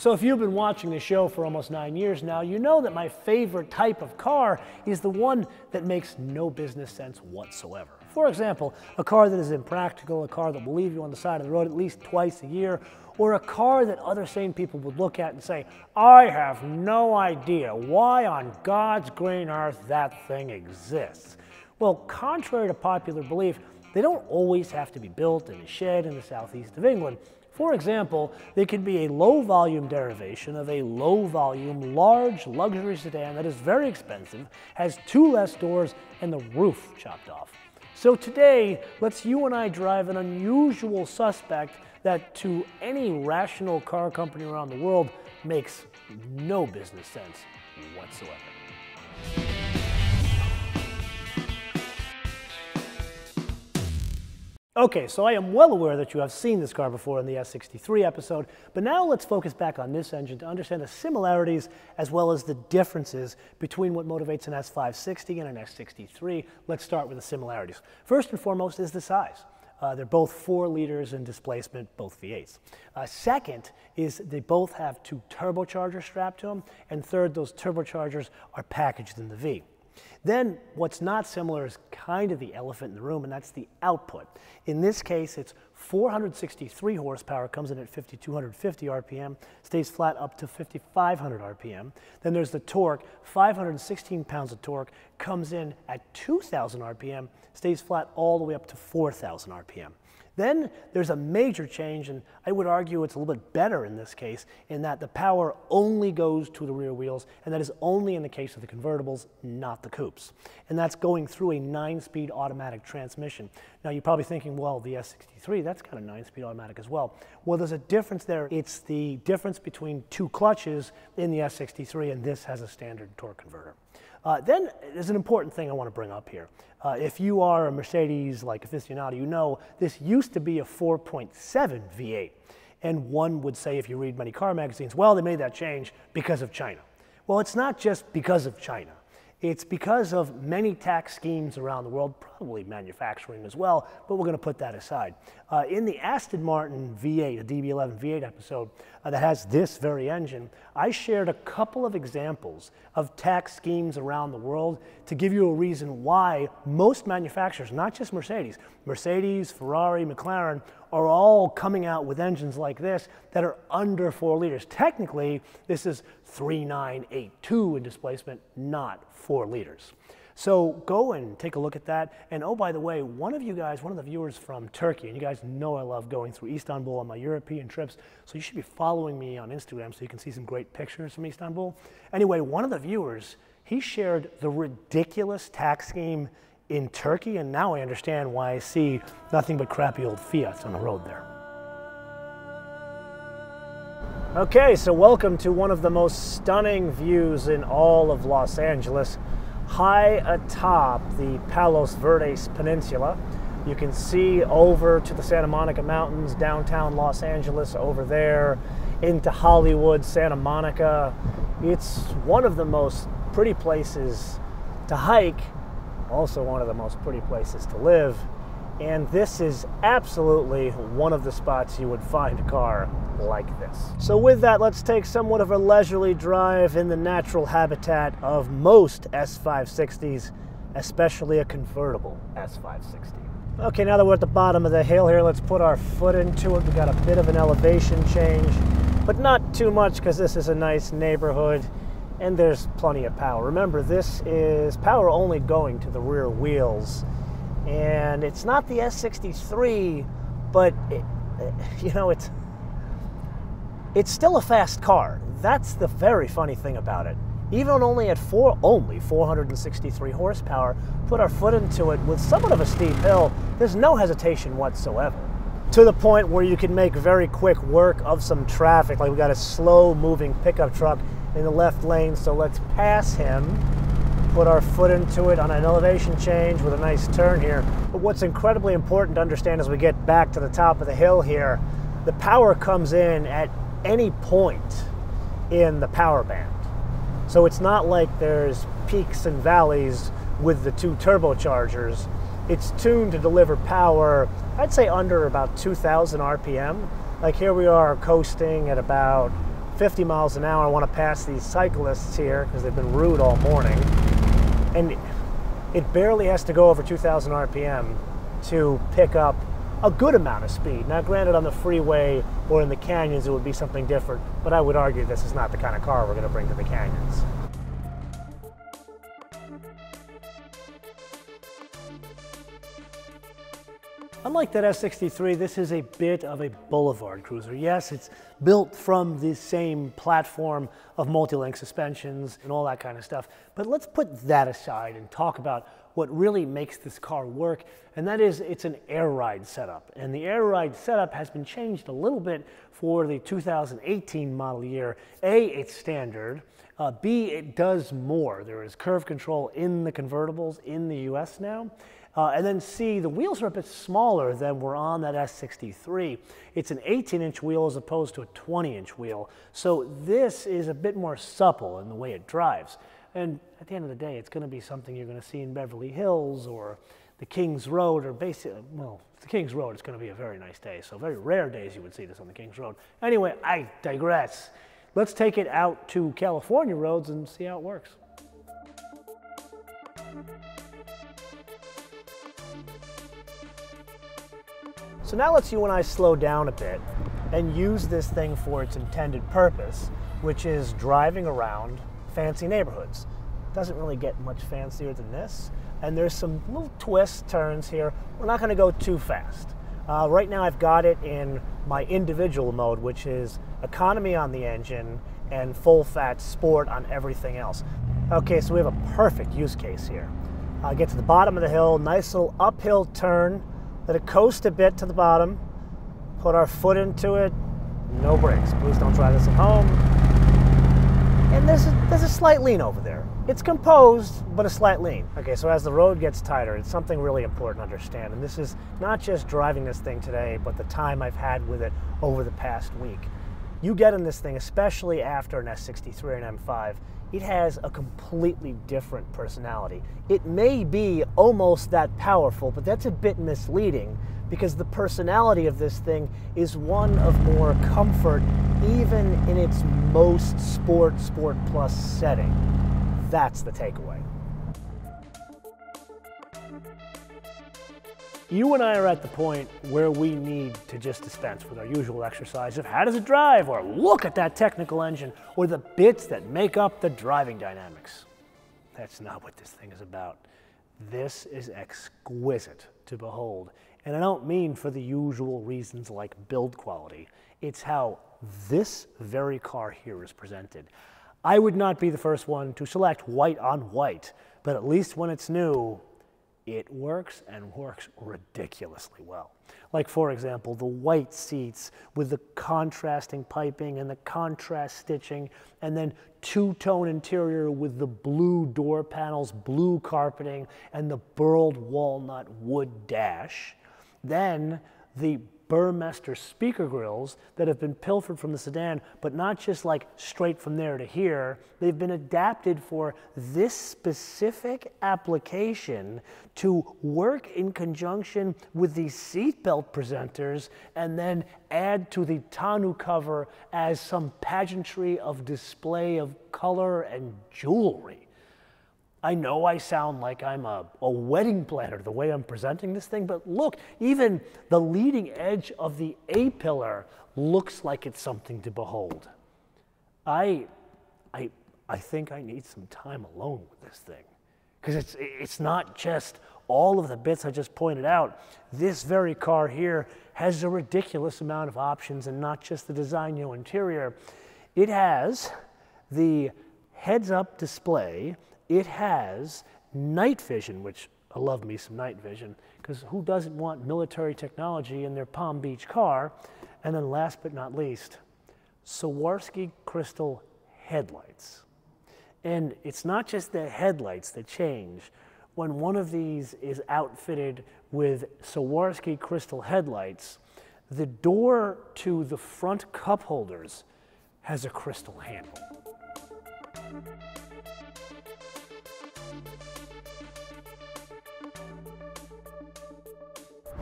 So if you've been watching the show for almost nine years now, you know that my favorite type of car is the one that makes no business sense whatsoever. For example, a car that is impractical, a car that will leave you on the side of the road at least twice a year, or a car that other sane people would look at and say, I have no idea why on God's green earth that thing exists. Well, contrary to popular belief, they don't always have to be built in a shed in the southeast of England. For example, they could be a low volume derivation of a low volume, large luxury sedan that is very expensive, has two less doors, and the roof chopped off. So today, let's you and I drive an unusual suspect that to any rational car company around the world makes no business sense whatsoever. Okay, so I am well aware that you have seen this car before in the S63 episode, but now let's focus back on this engine to understand the similarities as well as the differences between what motivates an S560 and an S63. Let's start with the similarities. First and foremost is the size. Uh, they're both four liters in displacement, both V8s. Uh, second is they both have two turbochargers strapped to them. And third, those turbochargers are packaged in the V. Then what's not similar is kind of the elephant in the room, and that's the output. In this case, it's 463 horsepower, comes in at 5,250 RPM, stays flat up to 5,500 RPM. Then there's the torque, 516 pounds of torque, comes in at 2,000 RPM, stays flat all the way up to 4,000 RPM. Then there's a major change, and I would argue it's a little bit better in this case, in that the power only goes to the rear wheels, and that is only in the case of the convertibles, not the coupes. And that's going through a nine-speed automatic transmission. Now you're probably thinking, well, the S63, that's kind of nine-speed automatic as well. Well, there's a difference there. It's the difference between two clutches in the S63, and this has a standard torque converter. Uh, then there's an important thing I want to bring up here. Uh, if you are a Mercedes like aficionado, you know this used to be a 4.7 V8. And one would say, if you read many car magazines, well, they made that change because of China. Well, it's not just because of China. It's because of many tax schemes around the world, probably manufacturing as well, but we're going to put that aside. Uh, in the Aston Martin V8, the DB11 V8 episode uh, that has this very engine, I shared a couple of examples of tax schemes around the world to give you a reason why most manufacturers, not just Mercedes, Mercedes, Ferrari, McLaren, are all coming out with engines like this that are under four liters. Technically, this is 3982 in displacement, not four liters. So go and take a look at that. And oh, by the way, one of you guys, one of the viewers from Turkey, and you guys know I love going through Istanbul on my European trips, so you should be following me on Instagram so you can see some great pictures from Istanbul. Anyway, one of the viewers, he shared the ridiculous tax scheme in Turkey, and now I understand why I see nothing but crappy old Fiats on the road there. Okay, so welcome to one of the most stunning views in all of Los Angeles. High atop the Palos Verdes Peninsula, you can see over to the Santa Monica Mountains, downtown Los Angeles, over there, into Hollywood, Santa Monica. It's one of the most pretty places to hike also one of the most pretty places to live. And this is absolutely one of the spots you would find a car like this. So with that, let's take somewhat of a leisurely drive in the natural habitat of most S560s, especially a convertible S560. Okay, now that we're at the bottom of the hill here, let's put our foot into it. We got a bit of an elevation change, but not too much because this is a nice neighborhood and there's plenty of power. Remember, this is power only going to the rear wheels, and it's not the S63, but it, you know it's it's still a fast car. That's the very funny thing about it. Even only at four, only 463 horsepower, put our foot into it with somewhat of a steep hill. There's no hesitation whatsoever to the point where you can make very quick work of some traffic. Like we got a slow moving pickup truck in the left lane, so let's pass him, put our foot into it on an elevation change with a nice turn here. But what's incredibly important to understand as we get back to the top of the hill here, the power comes in at any point in the power band. So it's not like there's peaks and valleys with the two turbochargers. It's tuned to deliver power, I'd say under about 2,000 RPM. Like here we are coasting at about 50 miles an hour. I want to pass these cyclists here because they've been rude all morning. And it barely has to go over 2,000 RPM to pick up a good amount of speed. Now, granted, on the freeway or in the canyons, it would be something different, but I would argue this is not the kind of car we're going to bring to the canyons. Unlike that S63, this is a bit of a boulevard cruiser. Yes, it's built from the same platform of multi-link suspensions and all that kind of stuff. But let's put that aside and talk about what really makes this car work, and that is it's an air ride setup. And the air ride setup has been changed a little bit for the 2018 model year. A, it's standard. Uh, B, it does more. There is curve control in the convertibles in the US now. Uh, and then C, the wheels are a bit smaller than were on that S63. It's an 18 inch wheel as opposed to a 20 inch wheel. So this is a bit more supple in the way it drives. And at the end of the day, it's going to be something you're going to see in Beverly Hills or the King's Road or basically, well, the King's Road, it's going to be a very nice day. So very rare days you would see this on the King's Road. Anyway, I digress. Let's take it out to California roads and see how it works. So now let's you and I slow down a bit and use this thing for its intended purpose, which is driving around fancy neighborhoods. Doesn't really get much fancier than this. And there's some little twists, turns here. We're not gonna go too fast. Uh, right now I've got it in my individual mode, which is economy on the engine and full fat sport on everything else. Okay, so we have a perfect use case here. I get to the bottom of the hill, nice little uphill turn, let it coast a bit to the bottom, put our foot into it, no brakes. Please don't try this at home. And there's a, there's a slight lean over there. It's composed, but a slight lean. Okay, so as the road gets tighter, it's something really important to understand. And this is not just driving this thing today, but the time I've had with it over the past week. You get in this thing, especially after an S63 or an M5, it has a completely different personality. It may be almost that powerful, but that's a bit misleading because the personality of this thing is one of more comfort, even in its most sport, sport plus setting. That's the takeaway. You and I are at the point where we need to just dispense with our usual exercise of how does it drive, or look at that technical engine, or the bits that make up the driving dynamics. That's not what this thing is about. This is exquisite to behold. And I don't mean for the usual reasons like build quality. It's how this very car here is presented. I would not be the first one to select white on white, but at least when it's new, it works and works ridiculously well. Like, for example, the white seats with the contrasting piping and the contrast stitching, and then two tone interior with the blue door panels, blue carpeting, and the burled walnut wood dash. Then the Burmester speaker grills that have been pilfered from the sedan, but not just like straight from there to here. They've been adapted for this specific application to work in conjunction with the seatbelt presenters and then add to the tonneau cover as some pageantry of display of color and jewelry. I know I sound like I'm a, a wedding planner the way I'm presenting this thing, but look, even the leading edge of the A pillar looks like it's something to behold. I, I, I think I need some time alone with this thing because it's, it's not just all of the bits I just pointed out. This very car here has a ridiculous amount of options and not just the design, you know, interior. It has the heads up display it has night vision, which I love me some night vision, because who doesn't want military technology in their Palm Beach car? And then last but not least, Swarovski crystal headlights. And it's not just the headlights that change. When one of these is outfitted with Swarovski crystal headlights, the door to the front cup holders has a crystal handle.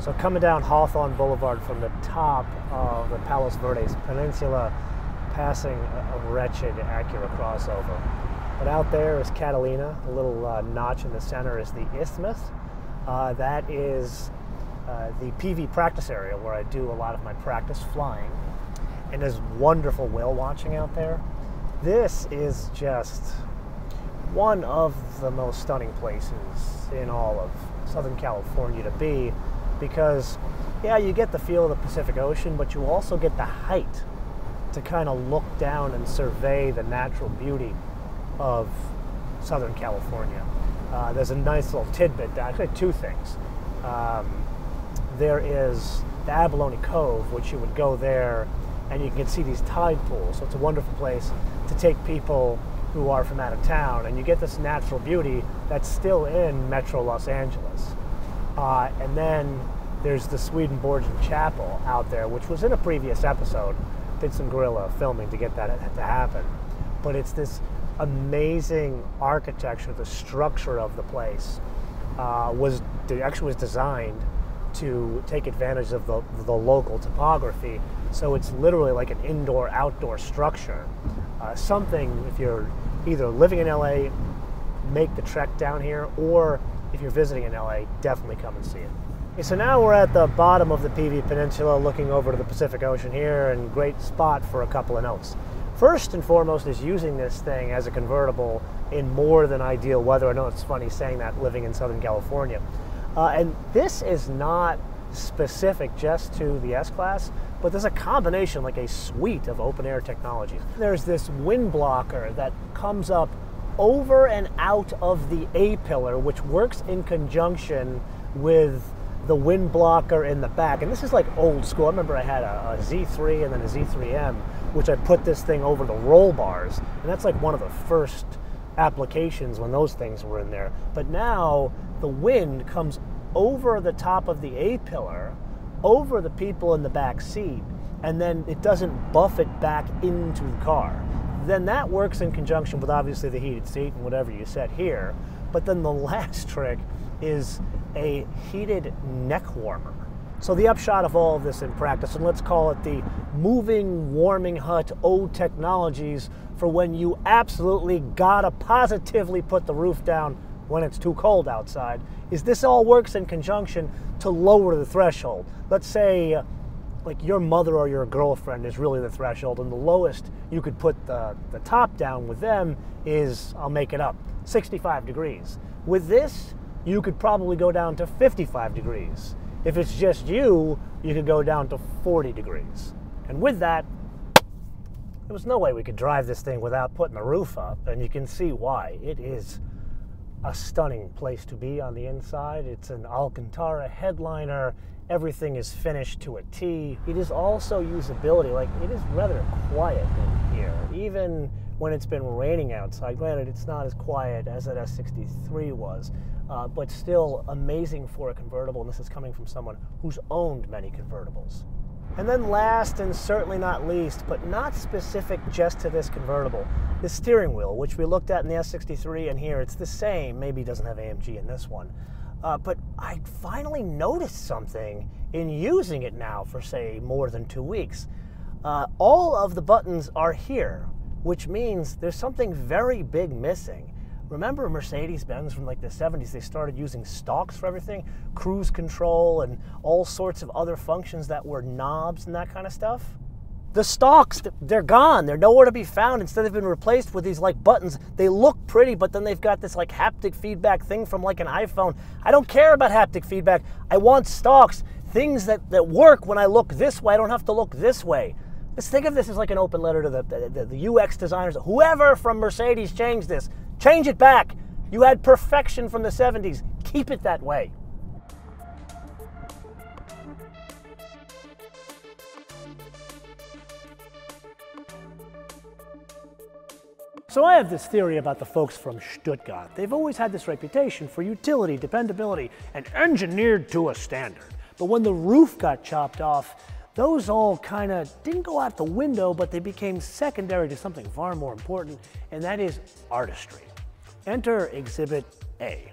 So coming down Hawthorne Boulevard from the top of the Palos Verdes Peninsula, passing a, a wretched Acura crossover. But out there is Catalina. A little uh, notch in the center is the isthmus. Uh, that is uh, the PV practice area where I do a lot of my practice flying. And there's wonderful whale watching out there. This is just one of the most stunning places in all of Southern California to be because, yeah, you get the feel of the Pacific Ocean, but you also get the height to kind of look down and survey the natural beauty of Southern California. Uh, there's a nice little tidbit, actually, two things. Um, there is the Abalone Cove, which you would go there and you can see these tide pools. So it's a wonderful place to take people who are from out of town, and you get this natural beauty that's still in Metro Los Angeles. Uh, and then there's the Swedenborgian Chapel out there, which was in a previous episode. Did some guerrilla filming to get that to happen, but it's this amazing architecture. The structure of the place uh, was actually was designed to take advantage of the, the local topography. So it's literally like an indoor outdoor structure. Uh, something if you're either living in LA, make the trek down here, or if you're visiting in LA, definitely come and see it. Okay, so now we're at the bottom of the PV Peninsula looking over to the Pacific Ocean here and great spot for a couple of notes. First and foremost is using this thing as a convertible in more than ideal weather. I know it's funny saying that living in Southern California. Uh, and this is not specific just to the S-Class, but there's a combination, like a suite of open air technologies. There's this wind blocker that comes up over and out of the A-pillar, which works in conjunction with the wind blocker in the back. And this is like old school. I remember I had a a Z3 and then a Z3M, which I put this thing over the roll bars. And that's like one of the first applications when those things were in there. But now the wind comes over the top of the A pillar, over the people in the back seat, and then it doesn't buff it back into the car. Then that works in conjunction with obviously the heated seat and whatever you set here. But then the last trick is a heated neck warmer. So the upshot of all of this in practice, and let's call it the moving warming hut old technologies for when you absolutely gotta positively put the roof down when it's too cold outside, is this all works in conjunction to lower the threshold. Let's say like your mother or your girlfriend is really the threshold and the lowest you could put the, the top down with them is, I'll make it up, 65 degrees. With this, you could probably go down to 55 degrees. If it's just you, you could go down to 40 degrees. And with that, there was no way we could drive this thing without putting the roof up, and you can see why. It is a stunning place to be on the inside. It's an Alcantara headliner. Everything is finished to a T. It is also usability. Like, it is rather quiet in here. Even when it's been raining outside. Granted, it's not as quiet as that S63 was, uh, but still amazing for a convertible. And this is coming from someone who's owned many convertibles. And then last and certainly not least, but not specific just to this convertible, the steering wheel, which we looked at in the S63 and here it's the same, maybe doesn't have AMG in this one. Uh, but I finally noticed something in using it now for say more than two weeks. Uh, all of the buttons are here, which means there's something very big missing. Remember Mercedes Benz from like the 70s? They started using stalks for everything, cruise control, and all sorts of other functions that were knobs and that kind of stuff. The stalks, they're gone. They're nowhere to be found. Instead, they've been replaced with these like buttons. They look pretty, but then they've got this like haptic feedback thing from like an iPhone. I don't care about haptic feedback. I want stalks, things that, that work when I look this way. I don't have to look this way. Let's think of this as like an open letter to the, the, the UX designers. Whoever from Mercedes changed this, Change it back. You had perfection from the 70s. Keep it that way. So I have this theory about the folks from Stuttgart. They've always had this reputation for utility, dependability, and engineered to a standard. But when the roof got chopped off, those all kind of didn't go out the window, but they became secondary to something far more important, and that is artistry. Enter Exhibit A.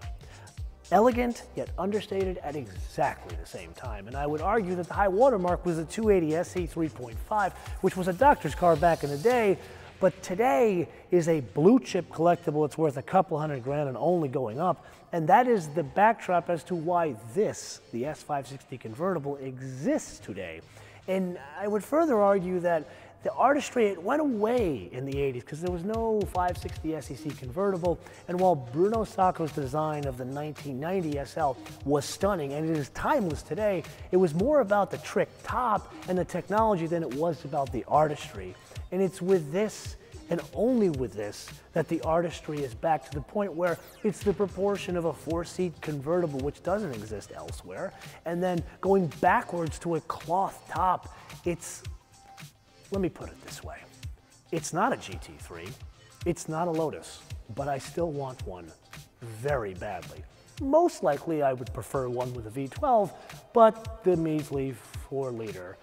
Elegant, yet understated at exactly the same time. And I would argue that the high watermark was the 280 SE 3.5, which was a doctor's car back in the day, but today is a blue chip collectible. It's worth a couple hundred grand and only going up. And that is the backdrop as to why this, the S560 convertible, exists today. And I would further argue that the artistry, it went away in the 80s because there was no 560 SEC convertible. And while Bruno Sacco's design of the 1990 SL was stunning and it is timeless today, it was more about the trick top and the technology than it was about the artistry. And it's with this and only with this that the artistry is back to the point where it's the proportion of a four-seat convertible, which doesn't exist elsewhere, and then going backwards to a cloth top. It's, let me put it this way. It's not a GT3, it's not a Lotus, but I still want one very badly. Most likely I would prefer one with a V12, but the measly four liter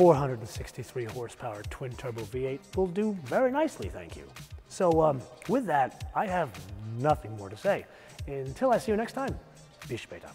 463 horsepower twin turbo V8 will do very nicely, thank you. So um, with that, I have nothing more to say. Until I see you next time, bis später.